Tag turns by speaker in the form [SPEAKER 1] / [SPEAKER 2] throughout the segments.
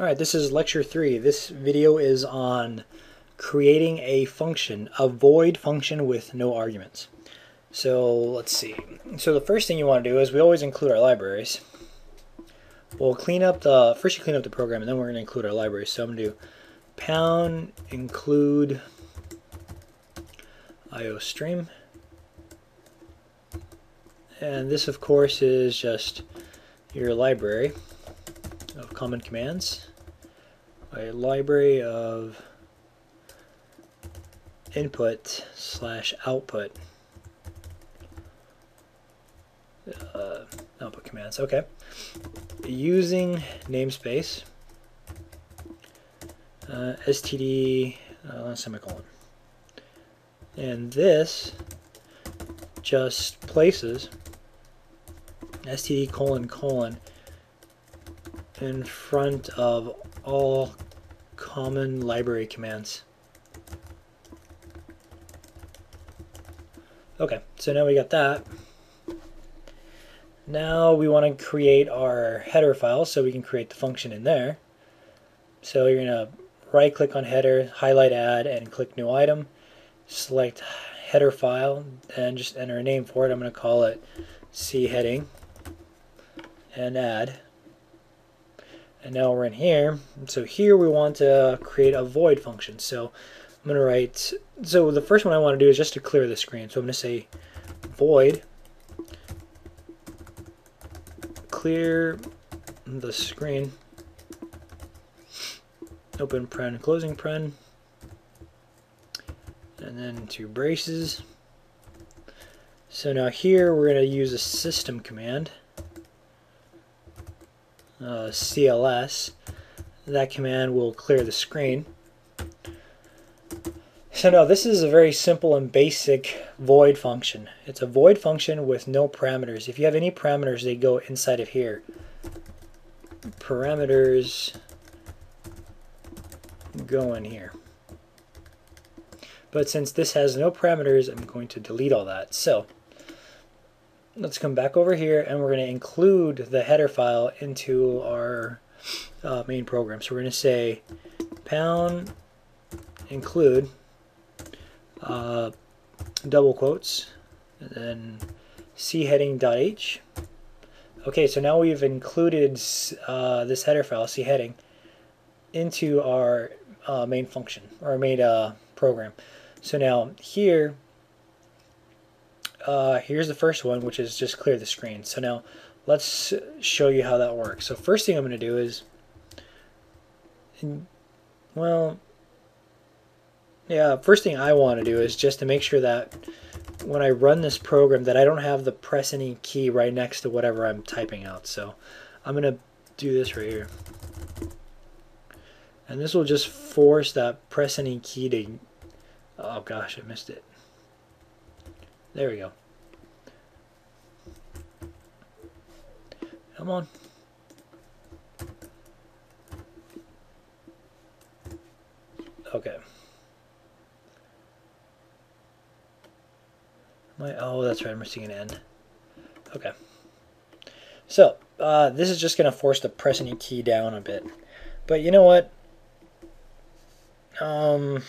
[SPEAKER 1] Alright, this is lecture 3. This video is on creating a function, a void function with no arguments. So let's see. So the first thing you want to do is we always include our libraries. We'll clean up the, first you clean up the program and then we're going to include our libraries. So I'm going to do pound include iostream. And this of course is just your library of common commands. A library of input slash output. Uh, output commands okay. Using namespace. Uh, std uh, semicolon. And this just places std colon colon in front of all common library commands. Okay, so now we got that. Now we want to create our header file so we can create the function in there. So you're going to right click on header, highlight add, and click new item. Select header file and just enter a name for it. I'm going to call it C heading and add. And now we're in here. So here we want to create a void function. So I'm going to write, so the first one I want to do is just to clear the screen. So I'm going to say void clear the screen open paren closing paren and then two braces so now here we're going to use a system command uh, CLS, that command will clear the screen. So now this is a very simple and basic void function. It's a void function with no parameters. If you have any parameters, they go inside of here. Parameters go in here. But since this has no parameters, I'm going to delete all that. So let's come back over here and we're going to include the header file into our uh, main program. So we're going to say pound include uh, double quotes and then c heading.h. Okay, so now we've included uh, this header file, c heading, into our uh, main function, or main uh, program. So now here uh, here's the first one, which is just clear the screen. So now let's show you how that works. So first thing I'm going to do is, well, yeah, first thing I want to do is just to make sure that when I run this program that I don't have the press any key right next to whatever I'm typing out. So I'm going to do this right here. And this will just force that press any key to, oh gosh, I missed it. There we go. Come on. Okay. My, oh, that's right, I'm missing an end. Okay. So, uh, this is just going to force the press any key down a bit. But you know what? Um...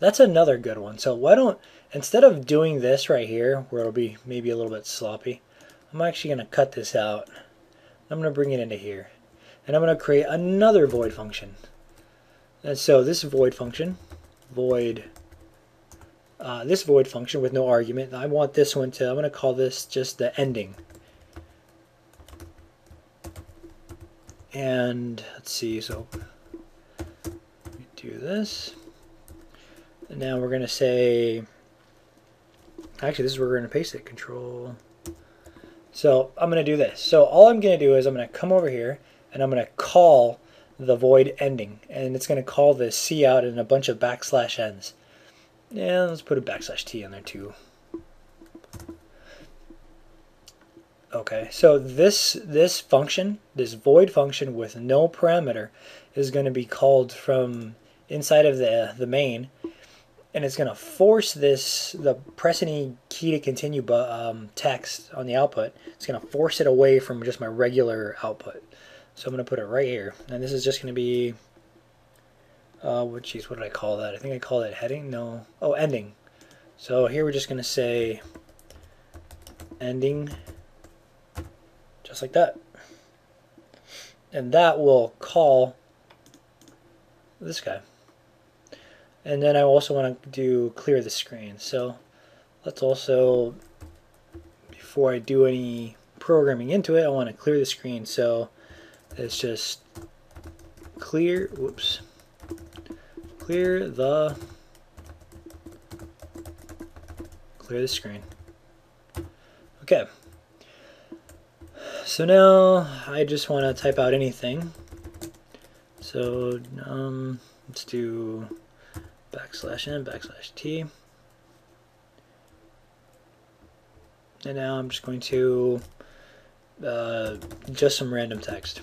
[SPEAKER 1] That's another good one. So why don't, instead of doing this right here, where it'll be maybe a little bit sloppy, I'm actually going to cut this out. I'm going to bring it into here. And I'm going to create another void function. And so this void function, void, uh, this void function with no argument, I want this one to, I'm going to call this just the ending. And let's see, so do this. And now we're going to say, actually this is where we're going to paste it, control. So I'm going to do this. So all I'm going to do is I'm going to come over here and I'm going to call the void ending. And it's going to call this cout in a bunch of backslash n's. Yeah, let's put a backslash t in there too. Okay, so this this function, this void function with no parameter, is going to be called from inside of the the main, and it's going to force this the press any key to continue um, text on the output it's going to force it away from just my regular output. So I'm going to put it right here and this is just going to be uh, what geez what did I call that? I think I called it heading? No. Oh ending. So here we're just going to say ending just like that. And that will call this guy and then I also want to do clear the screen. So let's also, before I do any programming into it, I want to clear the screen. So it's just clear, whoops, clear the, clear the screen. Okay. So now I just want to type out anything. So um, let's do backslash n backslash t. And now I'm just going to uh, just some random text.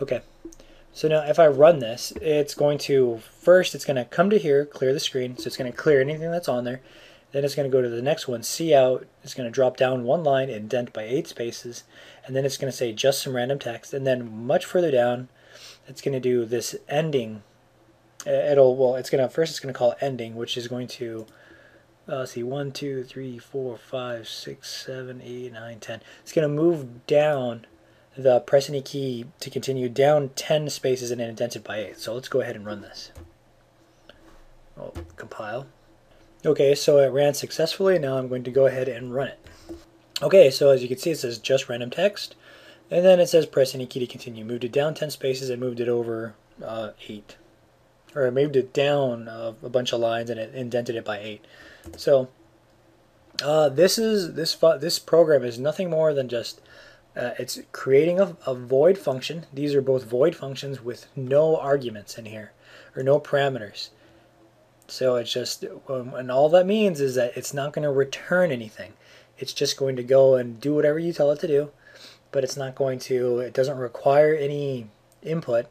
[SPEAKER 1] Okay, so now if I run this, it's going to, first it's going to come to here, clear the screen, so it's going to clear anything that's on there. Then it's going to go to the next one, cout, it's going to drop down one line, indent by eight spaces, and then it's going to say just some random text, and then much further down, it's going to do this ending. It'll well, it's gonna first it's gonna call ending, which is going to uh, see one, two, three, four, five, six, seven, eight, nine, ten. It's gonna move down the press any key to continue down 10 spaces and indent it by 8. So let's go ahead and run this. Oh, compile. Okay, so it ran successfully. Now I'm going to go ahead and run it. Okay, so as you can see, it says just random text. And then it says press any key to continue. Moved it down 10 spaces and moved it over uh, 8. Or I moved it down uh, a bunch of lines and it indented it by 8. So uh, this is this this program is nothing more than just uh, it's creating a, a void function. These are both void functions with no arguments in here or no parameters. So it's just, um, and all that means is that it's not going to return anything. It's just going to go and do whatever you tell it to do but it's not going to, it doesn't require any input.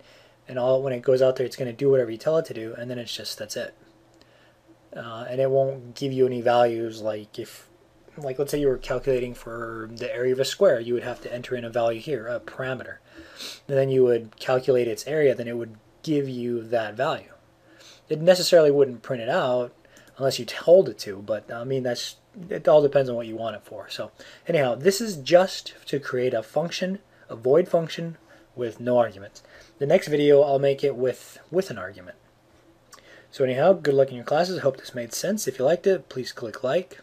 [SPEAKER 1] And all when it goes out there, it's going to do whatever you tell it to do, and then it's just, that's it. Uh, and it won't give you any values like if, like let's say you were calculating for the area of a square, you would have to enter in a value here, a parameter. And then you would calculate its area, then it would give you that value. It necessarily wouldn't print it out unless you told it to, but I mean, that's it all depends on what you want it for. So anyhow, this is just to create a function, a void function with no arguments. The next video, I'll make it with, with an argument. So anyhow, good luck in your classes. Hope this made sense. If you liked it, please click like.